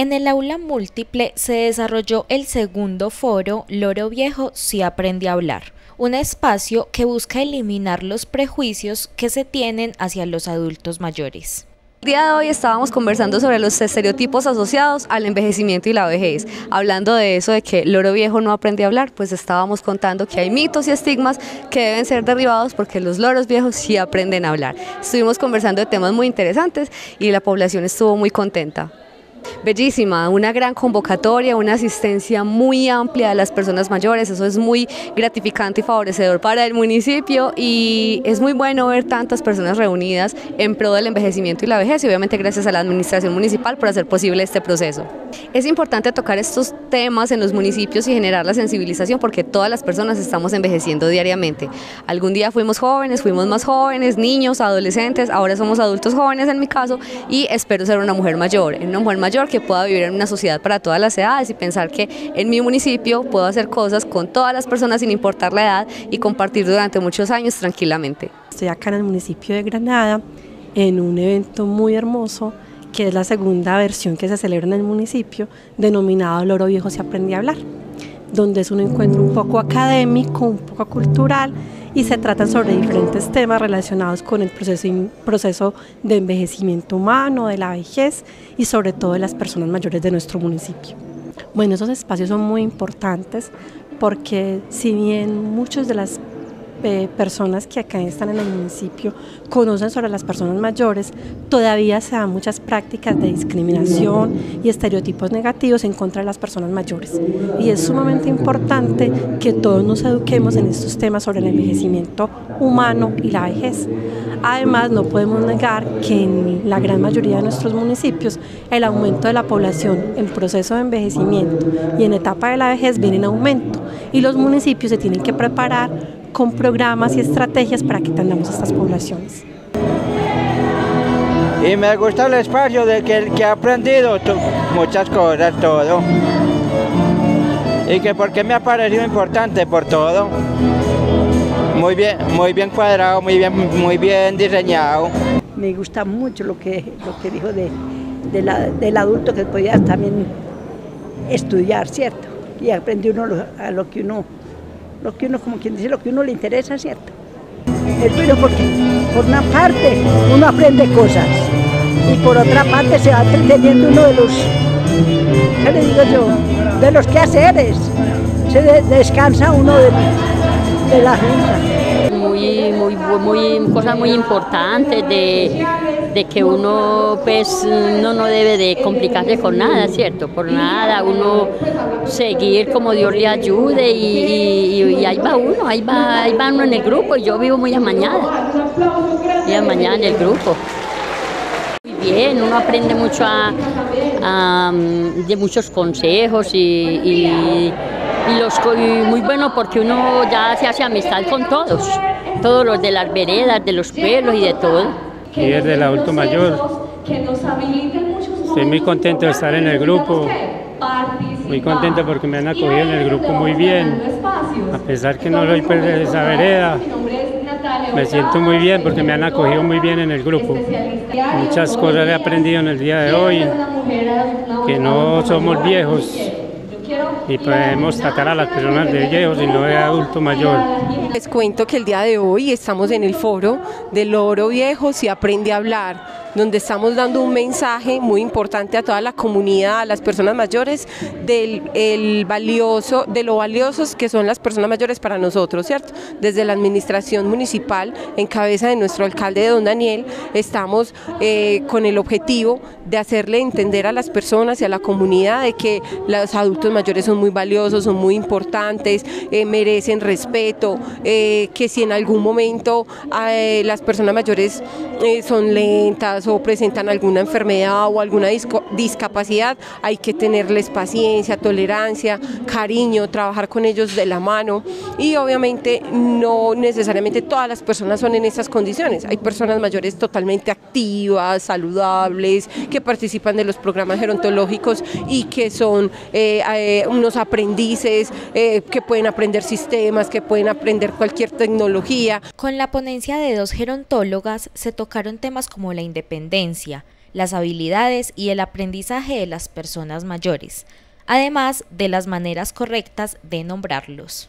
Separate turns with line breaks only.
En el aula múltiple se desarrolló el segundo foro Loro Viejo si aprende a hablar, un espacio que busca eliminar los prejuicios que se tienen hacia los adultos mayores.
El día de hoy estábamos conversando sobre los estereotipos asociados al envejecimiento y la vejez. Hablando de eso de que loro viejo no aprende a hablar, pues estábamos contando que hay mitos y estigmas que deben ser derribados porque los loros viejos sí aprenden a hablar. Estuvimos conversando de temas muy interesantes y la población estuvo muy contenta. Bellísima, una gran convocatoria, una asistencia muy amplia de las personas mayores, eso es muy gratificante y favorecedor para el municipio y es muy bueno ver tantas personas reunidas en pro del envejecimiento y la vejez y obviamente gracias a la administración municipal por hacer posible este proceso. Es importante tocar estos temas en los municipios y generar la sensibilización porque todas las personas estamos envejeciendo diariamente. Algún día fuimos jóvenes, fuimos más jóvenes, niños, adolescentes, ahora somos adultos jóvenes en mi caso y espero ser una mujer mayor, una mujer mayor que pueda vivir en una sociedad para todas las edades y pensar que en mi municipio puedo hacer cosas con todas las personas sin importar la edad y compartir durante muchos años tranquilamente.
Estoy acá en el municipio de Granada en un evento muy hermoso que es la segunda versión que se celebra en el municipio, denominado Loro Viejo se aprende a hablar, donde es un encuentro un poco académico, un poco cultural y se tratan sobre diferentes temas relacionados con el proceso, proceso de envejecimiento humano, de la vejez y sobre todo de las personas mayores de nuestro municipio. Bueno, esos espacios son muy importantes porque si bien muchos de las eh, personas que acá están en el municipio conocen sobre las personas mayores, todavía se dan muchas prácticas de discriminación y estereotipos negativos en contra de las personas mayores. Y es sumamente importante que todos nos eduquemos en estos temas sobre el envejecimiento humano y la vejez. Además, no podemos negar que en la gran mayoría de nuestros municipios el aumento de la población en proceso de envejecimiento y en etapa de la vejez viene en aumento y los municipios se tienen que preparar con programas y estrategias para que tengamos estas poblaciones.
Y me gusta el espacio de que, que he aprendido muchas cosas, todo. Y que porque me ha parecido importante por todo. Muy bien, muy bien cuadrado, muy bien, muy bien diseñado.
Me gusta mucho lo que, lo que dijo de, del adulto que podía también estudiar, ¿cierto? Y aprende uno a lo que uno lo que uno, como quien dice, lo que uno le interesa, ¿cierto? Es bueno porque por una parte uno aprende cosas y por otra parte se va entreteniendo uno de los, ¿qué le digo yo? De los quehaceres. Se descansa uno de, de la junta.
Muy, muy, muy, cosas muy importantes de de que uno pues no, no debe de complicarse con nada, ¿cierto? Por nada, uno seguir como Dios le ayude y, ahí va uno, ahí va, ahí va uno en el grupo y yo vivo muy amañada, muy amañada en el grupo. Muy bien, uno aprende mucho de muchos consejos y, los, muy bueno porque uno ya se hace amistad con todos, todos los de las veredas, de los pueblos y de todo
es del adulto mayor. Estoy muy contento de estar en el grupo, muy contento porque me han acogido en el grupo muy bien, a pesar que no soy pues de esa vereda. Me siento muy bien porque me han acogido muy bien en el grupo. Muchas cosas he aprendido en el día de hoy, que no somos viejos, y podemos tratar a las personas de viejos y no de adulto mayor.
Les cuento que el día de hoy estamos en el foro del Oro Viejo si aprende a hablar donde estamos dando un mensaje muy importante a toda la comunidad, a las personas mayores, del el valioso, de lo valiosos que son las personas mayores para nosotros, ¿cierto? Desde la administración municipal, en cabeza de nuestro alcalde don Daniel, estamos eh, con el objetivo de hacerle entender a las personas y a la comunidad de que los adultos mayores son muy valiosos, son muy importantes, eh, merecen respeto, eh, que si en algún momento las personas mayores son lentas, o presentan alguna enfermedad o alguna discapacidad, hay que tenerles paciencia, tolerancia, cariño, trabajar con ellos de la mano y obviamente no necesariamente todas las personas son en esas condiciones. Hay personas mayores totalmente activas, saludables, que participan de los programas gerontológicos y que son eh, eh, unos aprendices eh, que pueden aprender sistemas, que pueden aprender cualquier tecnología.
Con la ponencia de dos gerontólogas se tocaron temas como la las habilidades y el aprendizaje de las personas mayores, además de las maneras correctas de nombrarlos.